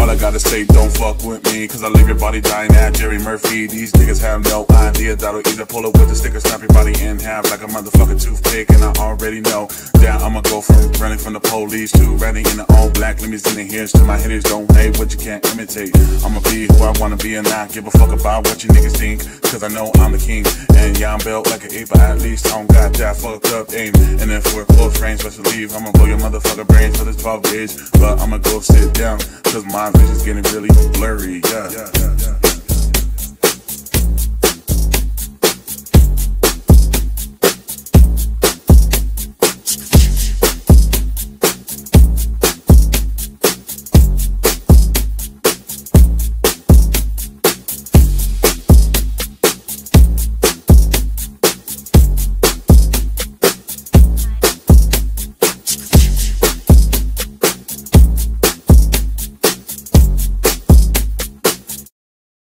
The the. All I gotta say, don't fuck with me, cause I leave your body dying at Jerry Murphy. These niggas have no idea that'll either pull up with a sticker, snap your body in half like a motherfucking toothpick. And I already know that I'ma go from running from the police to running in the all black limousine here's to my hitters. Don't hate what you can't imitate. I'ma be who I wanna be and not give a fuck about what you niggas think, cause I know I'm the king. And yeah, I'm built like an ape, but at least I don't got that fucked up aim. And if we're close friends, best believe I'ma blow your motherfucker brains for this 12 gauge. But I'ma go sit down, cause my vision's getting really blurry, yeah. yeah, yeah, yeah.